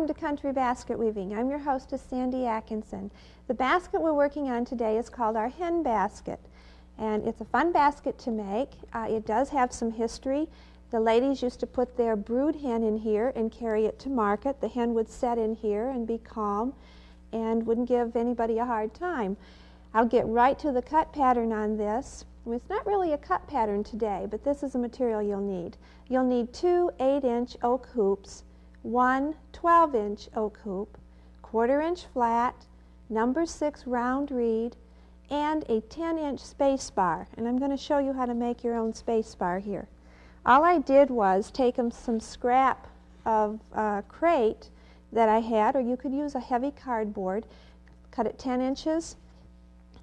Welcome to Country Basket Weaving. I'm your hostess, Sandy Atkinson. The basket we're working on today is called our hen basket. And it's a fun basket to make. Uh, it does have some history. The ladies used to put their brood hen in here and carry it to market. The hen would set in here and be calm and wouldn't give anybody a hard time. I'll get right to the cut pattern on this. It's not really a cut pattern today, but this is a material you'll need. You'll need two 8-inch oak hoops, one 12-inch oak hoop, quarter inch flat, number 6 round reed, and a 10-inch space bar. And I'm going to show you how to make your own space bar here. All I did was take some scrap of uh, crate that I had, or you could use a heavy cardboard, cut it 10 inches,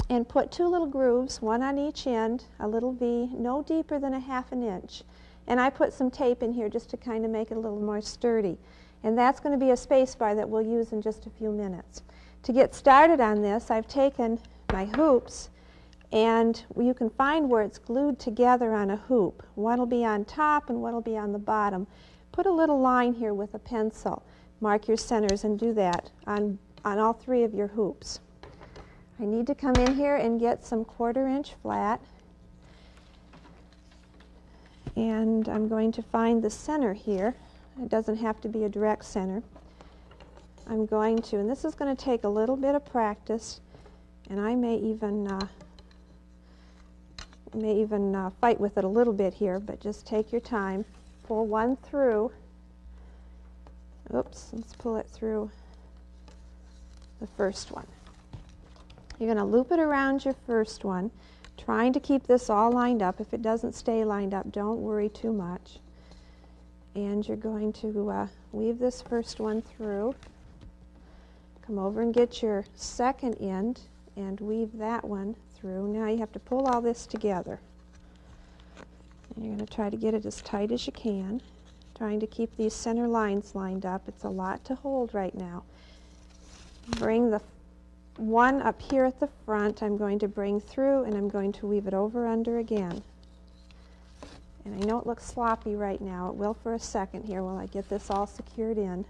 and put two little grooves, one on each end, a little V, no deeper than a half an inch. And I put some tape in here just to kind of make it a little more sturdy. And that's going to be a space bar that we'll use in just a few minutes. To get started on this, I've taken my hoops and you can find where it's glued together on a hoop. One will be on top and one will be on the bottom. Put a little line here with a pencil. Mark your centers and do that on, on all three of your hoops. I need to come in here and get some quarter inch flat and I'm going to find the center here. It doesn't have to be a direct center. I'm going to, and this is going to take a little bit of practice, and I may even uh, may even uh, fight with it a little bit here, but just take your time. Pull one through. Oops, let's pull it through the first one. You're going to loop it around your first one trying to keep this all lined up. If it doesn't stay lined up, don't worry too much. And you're going to uh, weave this first one through. Come over and get your second end and weave that one through. Now you have to pull all this together. And you're going to try to get it as tight as you can, trying to keep these center lines lined up. It's a lot to hold right now. Bring the one up here at the front I'm going to bring through and I'm going to weave it over under again. And I know it looks sloppy right now. It will for a second here while I get this all secured in.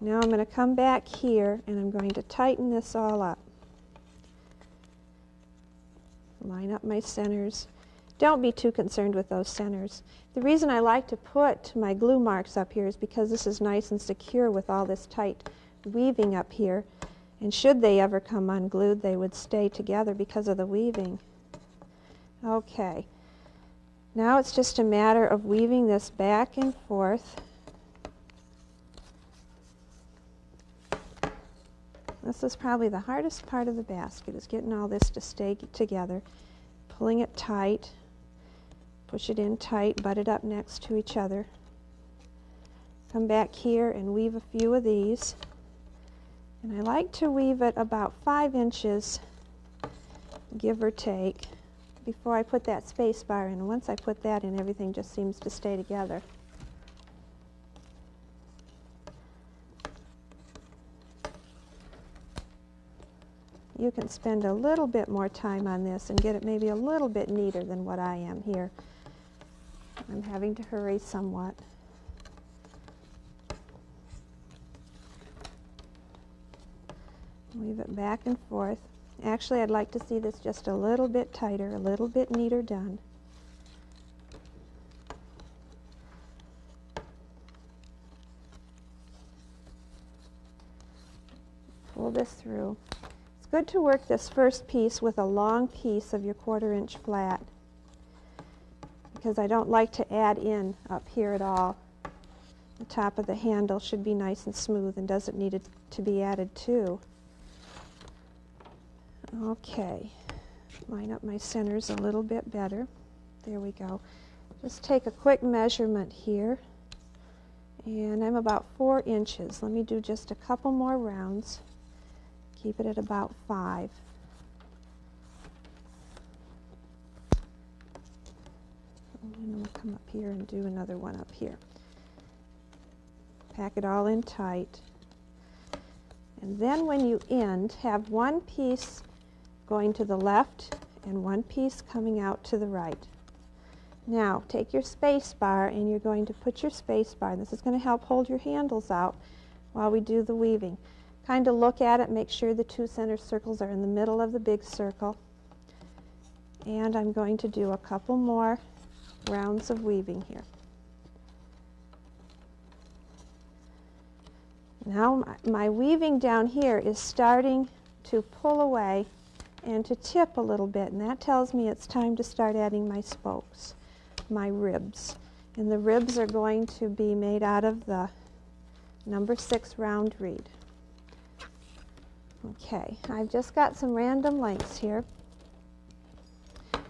Now I'm going to come back here and I'm going to tighten this all up. Line up my centers. Don't be too concerned with those centers. The reason I like to put my glue marks up here is because this is nice and secure with all this tight weaving up here. And should they ever come unglued, they would stay together because of the weaving. Okay. Now it's just a matter of weaving this back and forth. This is probably the hardest part of the basket, is getting all this to stay together. Pulling it tight. Push it in tight, butt it up next to each other. Come back here and weave a few of these. And I like to weave it about five inches, give or take, before I put that space bar in. Once I put that in, everything just seems to stay together. You can spend a little bit more time on this and get it maybe a little bit neater than what I am here. I'm having to hurry somewhat. Weave it back and forth. Actually, I'd like to see this just a little bit tighter, a little bit neater done. Pull this through. It's good to work this first piece with a long piece of your quarter inch flat because I don't like to add in up here at all. The top of the handle should be nice and smooth and doesn't need to be added to. Okay, line up my centers a little bit better. There we go. Just take a quick measurement here. And I'm about four inches. Let me do just a couple more rounds. Keep it at about five. And I'm come up here and do another one up here. Pack it all in tight. And then when you end, have one piece going to the left and one piece coming out to the right. Now, take your space bar and you're going to put your space bar. This is going to help hold your handles out while we do the weaving. Kind of look at it, make sure the two center circles are in the middle of the big circle. And I'm going to do a couple more rounds of weaving here. Now my weaving down here is starting to pull away and to tip a little bit and that tells me it's time to start adding my spokes, my ribs. And the ribs are going to be made out of the number six round reed. Okay, I've just got some random lengths here.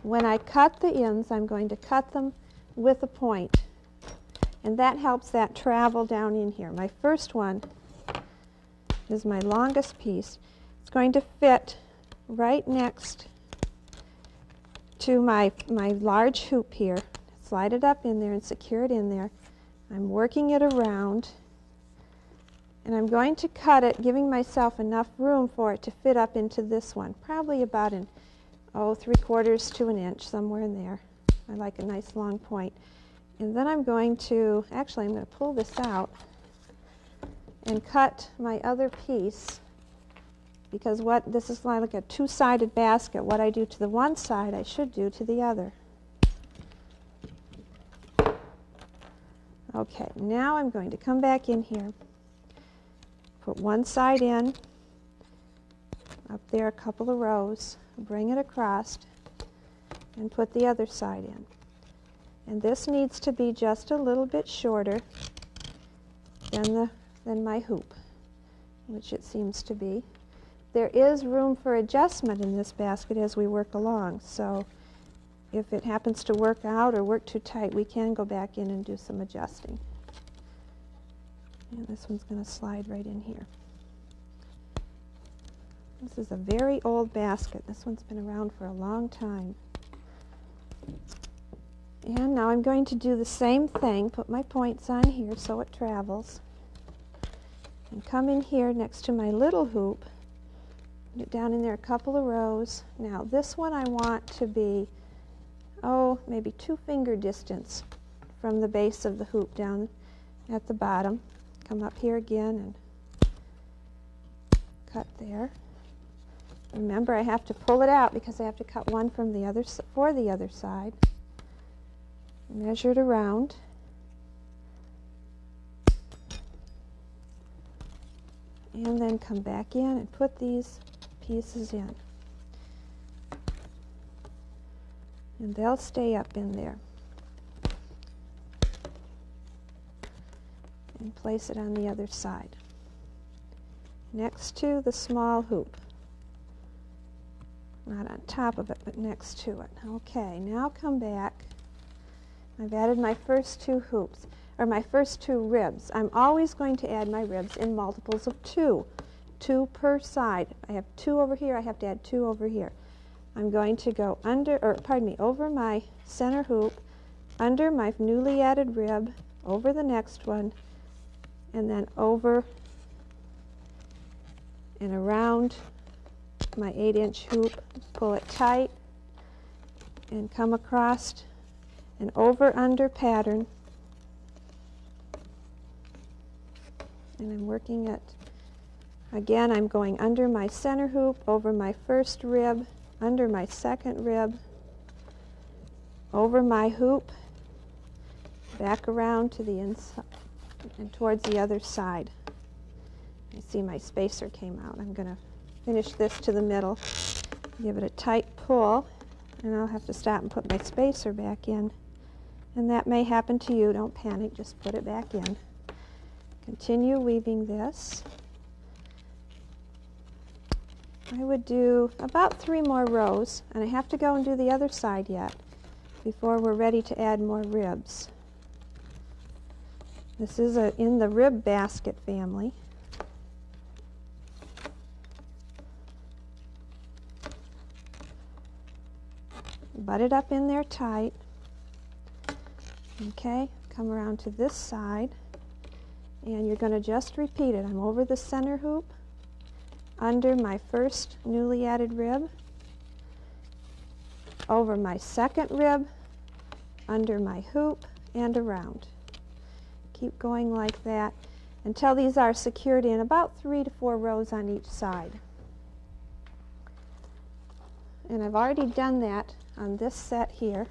When I cut the ends, I'm going to cut them with a point. And that helps that travel down in here. My first one is my longest piece. It's going to fit right next to my, my large hoop here. Slide it up in there and secure it in there. I'm working it around and I'm going to cut it, giving myself enough room for it to fit up into this one, probably about an, oh, three quarters to an inch, somewhere in there. I like a nice long point. And then I'm going to, actually I'm going to pull this out and cut my other piece because what this is like a two-sided basket. What I do to the one side, I should do to the other. Okay, now I'm going to come back in here, put one side in, up there a couple of rows, bring it across, and put the other side in. And this needs to be just a little bit shorter than the than my hoop, which it seems to be. There is room for adjustment in this basket as we work along, so if it happens to work out or work too tight, we can go back in and do some adjusting. And this one's going to slide right in here. This is a very old basket. This one's been around for a long time. And now I'm going to do the same thing, put my points on here so it travels and come in here next to my little hoop down in there a couple of rows. Now this one I want to be oh maybe two finger distance from the base of the hoop down at the bottom. Come up here again and cut there. Remember I have to pull it out because I have to cut one from the other for the other side. Measure it around. And then come back in and put these pieces in. And they'll stay up in there. And place it on the other side. Next to the small hoop. Not on top of it, but next to it. Okay, now come back. I've added my first two hoops or my first two ribs. I'm always going to add my ribs in multiples of two, two per side. I have two over here, I have to add two over here. I'm going to go under, or pardon me, over my center hoop, under my newly added rib, over the next one, and then over and around my 8 inch hoop, pull it tight, and come across an over under pattern and I'm working it. Again, I'm going under my center hoop, over my first rib, under my second rib, over my hoop, back around to the inside and towards the other side. You see my spacer came out. I'm going to finish this to the middle, give it a tight pull, and I'll have to stop and put my spacer back in. And that may happen to you. Don't panic, just put it back in. Continue weaving this. I would do about three more rows, and I have to go and do the other side yet before we're ready to add more ribs. This is a, in the rib basket family. Butt it up in there tight. Okay, come around to this side and you're going to just repeat it. I'm over the center hoop, under my first newly added rib, over my second rib, under my hoop and around. Keep going like that until these are secured in about three to four rows on each side. And I've already done that on this set here.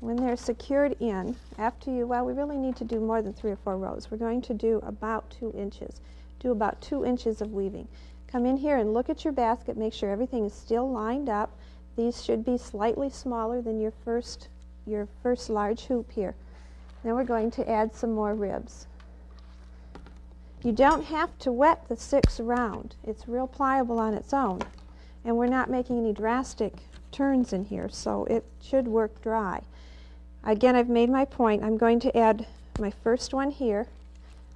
When they're secured in, after you, well, we really need to do more than three or four rows. We're going to do about two inches. Do about two inches of weaving. Come in here and look at your basket, make sure everything is still lined up. These should be slightly smaller than your first, your first large hoop here. Now we're going to add some more ribs. You don't have to wet the six round. It's real pliable on its own. And we're not making any drastic turns in here, so it should work dry. Again, I've made my point. I'm going to add my first one here.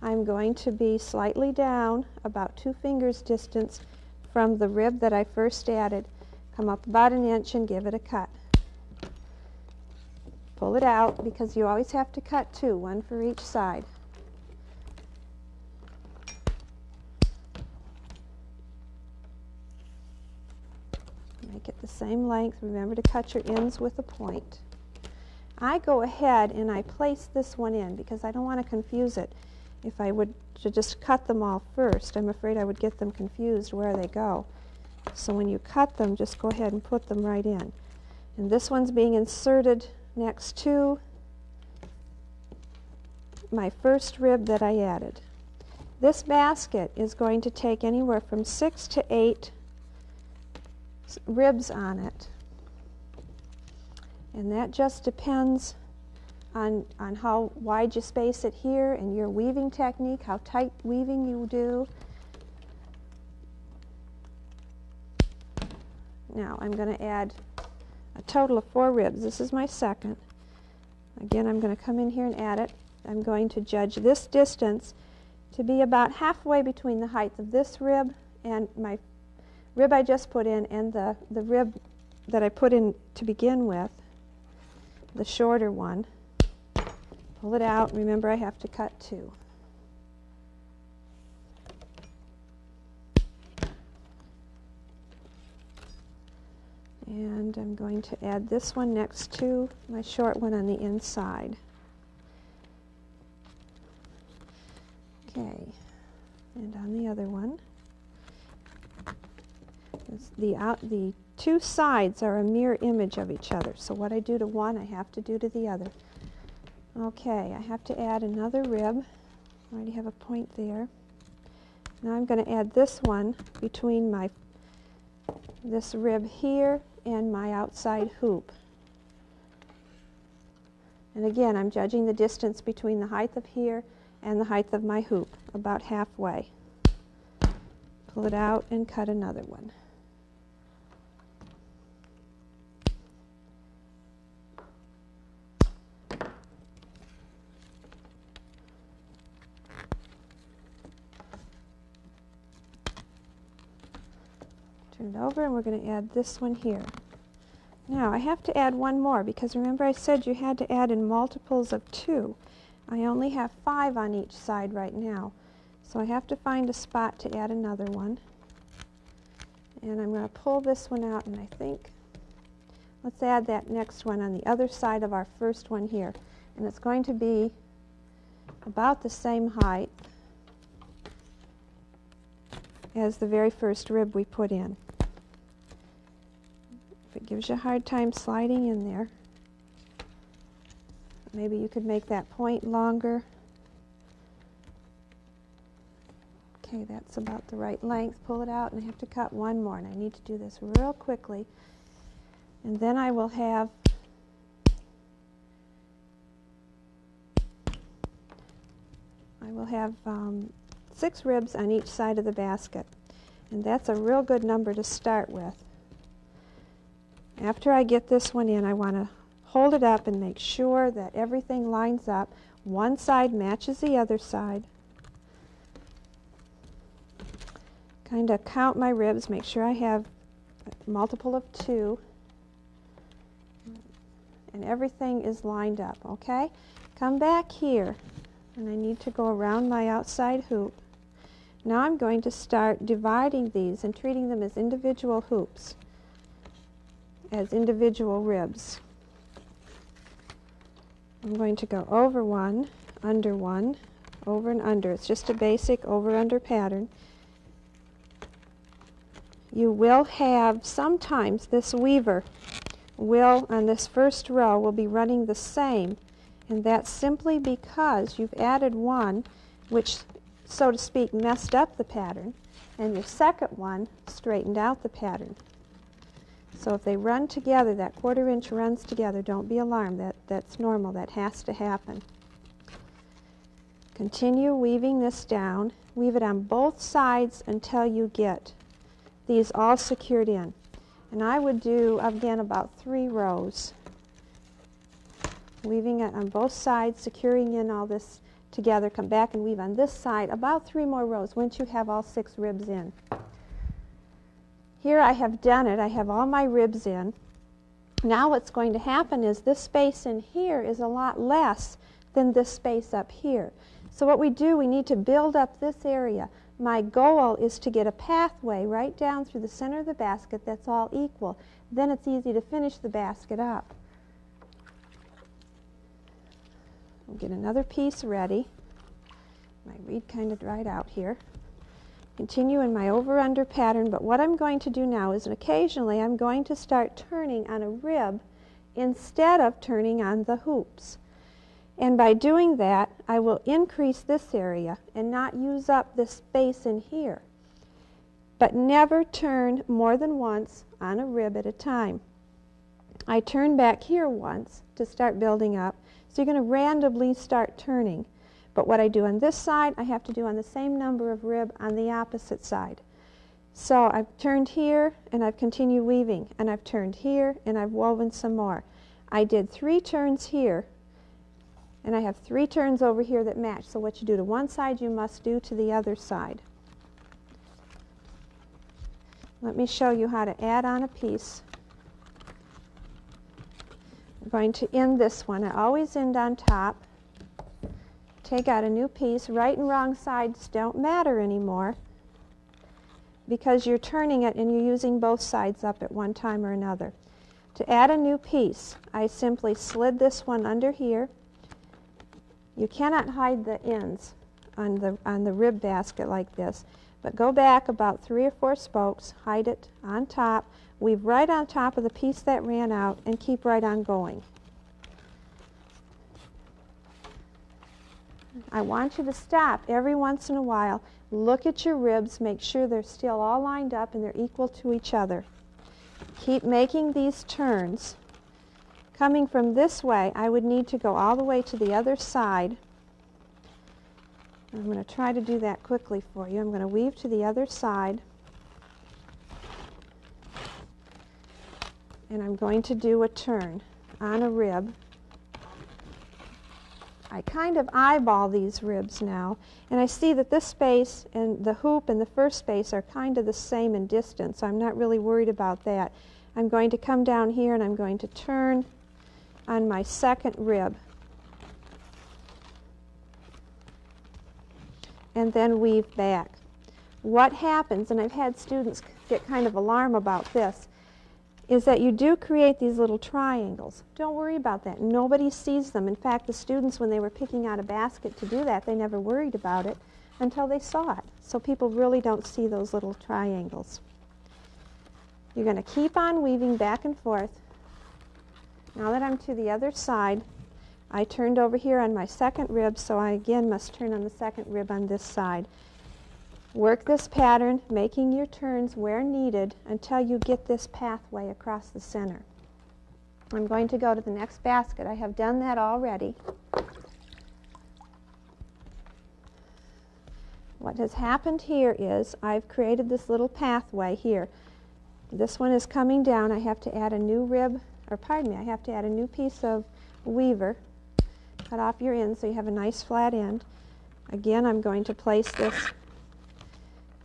I'm going to be slightly down, about two fingers distance from the rib that I first added. Come up about an inch and give it a cut. Pull it out because you always have to cut two, one for each side. Make it the same length. Remember to cut your ends with a point. I go ahead and I place this one in because I don't want to confuse it. If I would to just cut them all first, I'm afraid I would get them confused where they go. So when you cut them, just go ahead and put them right in. And this one's being inserted next to my first rib that I added. This basket is going to take anywhere from six to eight ribs on it. And that just depends on, on how wide you space it here and your weaving technique, how tight weaving you do. Now I'm going to add a total of four ribs. This is my second. Again, I'm going to come in here and add it. I'm going to judge this distance to be about halfway between the height of this rib and my rib I just put in and the, the rib that I put in to begin with the shorter one. Pull it out. Remember, I have to cut two. And I'm going to add this one next to my short one on the inside. Okay, and on the other one, the out the two sides are a mirror image of each other. So what I do to one, I have to do to the other. Okay, I have to add another rib. I already have a point there. Now I'm going to add this one between my this rib here and my outside hoop. And again, I'm judging the distance between the height of here and the height of my hoop, about halfway. Pull it out and cut another one. Turn it over and we're going to add this one here. Now I have to add one more because remember I said you had to add in multiples of two. I only have five on each side right now. So I have to find a spot to add another one. And I'm going to pull this one out and I think, let's add that next one on the other side of our first one here. And it's going to be about the same height as the very first rib we put in. Gives you a hard time sliding in there, maybe you could make that point longer. Okay, that's about the right length. Pull it out and I have to cut one more and I need to do this real quickly. And then I will have I will have um, six ribs on each side of the basket. And that's a real good number to start with. After I get this one in, I want to hold it up and make sure that everything lines up. One side matches the other side. Kind of count my ribs, make sure I have a multiple of two. And everything is lined up, okay? Come back here, and I need to go around my outside hoop. Now I'm going to start dividing these and treating them as individual hoops. As individual ribs. I'm going to go over one, under one, over and under. It's just a basic over-under pattern. You will have, sometimes this weaver will, on this first row, will be running the same. And that's simply because you've added one, which, so to speak, messed up the pattern, and your second one straightened out the pattern. So if they run together, that quarter inch runs together, don't be alarmed. That, that's normal. That has to happen. Continue weaving this down. Weave it on both sides until you get these all secured in. And I would do, again, about three rows. Weaving it on both sides, securing in all this together. Come back and weave on this side about three more rows once you have all six ribs in. Here I have done it. I have all my ribs in. Now what's going to happen is this space in here is a lot less than this space up here. So what we do, we need to build up this area. My goal is to get a pathway right down through the center of the basket that's all equal. Then it's easy to finish the basket up. I'll get another piece ready. My reed kind of dried out here continue in my over-under pattern, but what I'm going to do now is occasionally I'm going to start turning on a rib instead of turning on the hoops. And by doing that, I will increase this area and not use up this space in here. But never turn more than once on a rib at a time. I turn back here once to start building up, so you're going to randomly start turning. But what I do on this side, I have to do on the same number of rib on the opposite side. So I've turned here and I've continued weaving and I've turned here and I've woven some more. I did three turns here and I have three turns over here that match. So what you do to one side, you must do to the other side. Let me show you how to add on a piece. I'm going to end this one. I always end on top take out a new piece. Right and wrong sides don't matter anymore because you're turning it and you're using both sides up at one time or another. To add a new piece, I simply slid this one under here. You cannot hide the ends on the, on the rib basket like this, but go back about three or four spokes, hide it on top, weave right on top of the piece that ran out, and keep right on going. I want you to stop every once in a while, look at your ribs, make sure they're still all lined up and they're equal to each other. Keep making these turns. Coming from this way, I would need to go all the way to the other side. I'm going to try to do that quickly for you. I'm going to weave to the other side. And I'm going to do a turn on a rib. I kind of eyeball these ribs now, and I see that this space and the hoop and the first space are kind of the same in distance, so I'm not really worried about that. I'm going to come down here and I'm going to turn on my second rib. And then weave back. What happens, and I've had students get kind of alarmed about this, is that you do create these little triangles. Don't worry about that. Nobody sees them. In fact, the students, when they were picking out a basket to do that, they never worried about it until they saw it. So people really don't see those little triangles. You're going to keep on weaving back and forth. Now that I'm to the other side, I turned over here on my second rib, so I again must turn on the second rib on this side. Work this pattern, making your turns where needed until you get this pathway across the center. I'm going to go to the next basket. I have done that already. What has happened here is I've created this little pathway here. This one is coming down. I have to add a new rib, or pardon me, I have to add a new piece of weaver. Cut off your end so you have a nice flat end. Again, I'm going to place this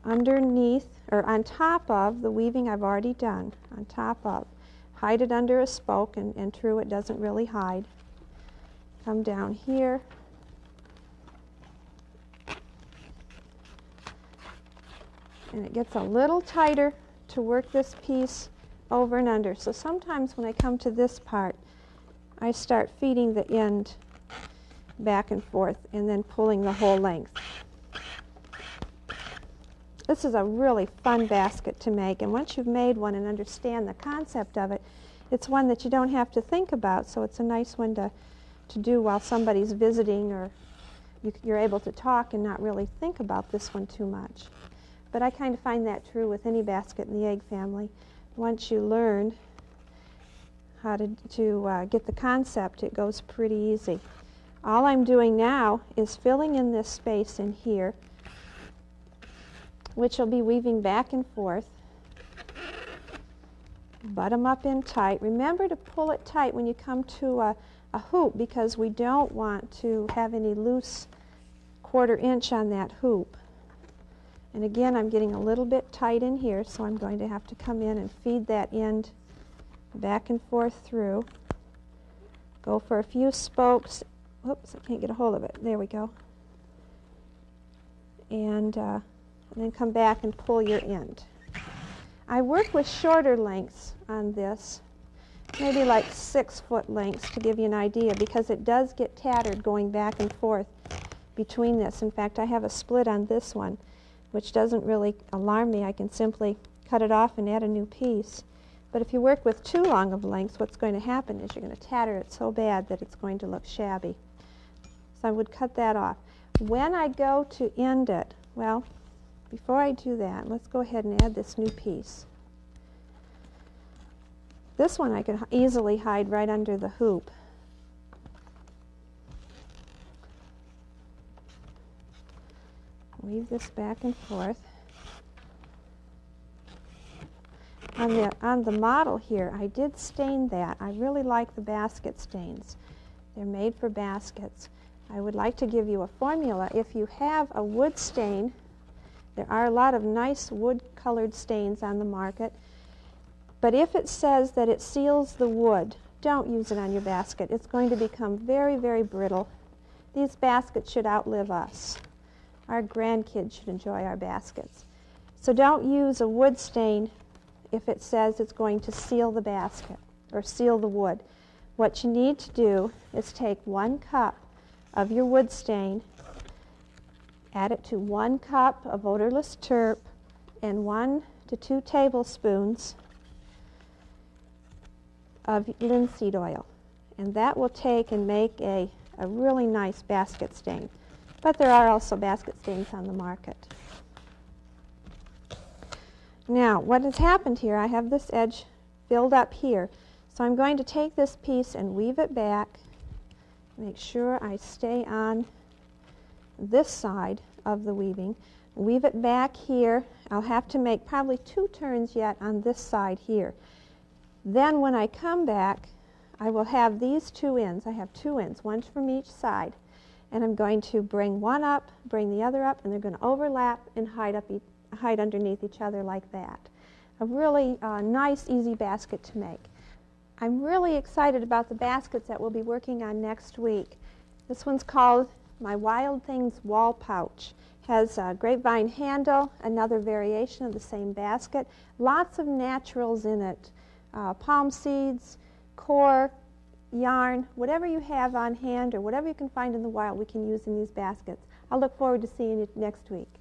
underneath or on top of the weaving I've already done, on top of. Hide it under a spoke, and, and true, it doesn't really hide. Come down here. And it gets a little tighter to work this piece over and under. So sometimes when I come to this part, I start feeding the end back and forth and then pulling the whole length. This is a really fun basket to make and once you've made one and understand the concept of it, it's one that you don't have to think about so it's a nice one to, to do while somebody's visiting or you, you're able to talk and not really think about this one too much. But I kind of find that true with any basket in the egg family. Once you learn how to, to uh, get the concept, it goes pretty easy. All I'm doing now is filling in this space in here, which will be weaving back and forth. Butt them up in tight. Remember to pull it tight when you come to a, a hoop because we don't want to have any loose quarter inch on that hoop. And again, I'm getting a little bit tight in here, so I'm going to have to come in and feed that end back and forth through. Go for a few spokes. Oops, I can't get a hold of it. There we go. And, uh, and then come back and pull your end. I work with shorter lengths on this, maybe like six foot lengths to give you an idea because it does get tattered going back and forth between this. In fact, I have a split on this one which doesn't really alarm me. I can simply cut it off and add a new piece. But if you work with too long of lengths, what's going to happen is you're going to tatter it so bad that it's going to look shabby. So I would cut that off. When I go to end it, well, before I do that, let's go ahead and add this new piece. This one I could easily hide right under the hoop. weave this back and forth. On the, on the model here, I did stain that. I really like the basket stains. They're made for baskets. I would like to give you a formula. If you have a wood stain, there are a lot of nice wood-colored stains on the market, but if it says that it seals the wood, don't use it on your basket. It's going to become very, very brittle. These baskets should outlive us. Our grandkids should enjoy our baskets. So don't use a wood stain if it says it's going to seal the basket or seal the wood. What you need to do is take one cup of your wood stain, add it to one cup of odorless turp, and one to two tablespoons of linseed oil. And that will take and make a, a really nice basket stain. But there are also basket stains on the market. Now, what has happened here, I have this edge filled up here. So I'm going to take this piece and weave it back. Make sure I stay on this side of the weaving. Weave it back here. I'll have to make probably two turns yet on this side here. Then when I come back, I will have these two ends. I have two ends, one from each side and I'm going to bring one up, bring the other up, and they're going to overlap and hide, up e hide underneath each other like that. A really uh, nice, easy basket to make. I'm really excited about the baskets that we'll be working on next week. This one's called My Wild Things Wall Pouch. Has a grapevine handle, another variation of the same basket. Lots of naturals in it. Uh, palm seeds, core, yarn, whatever you have on hand or whatever you can find in the wild, we can use in these baskets. I'll look forward to seeing you next week.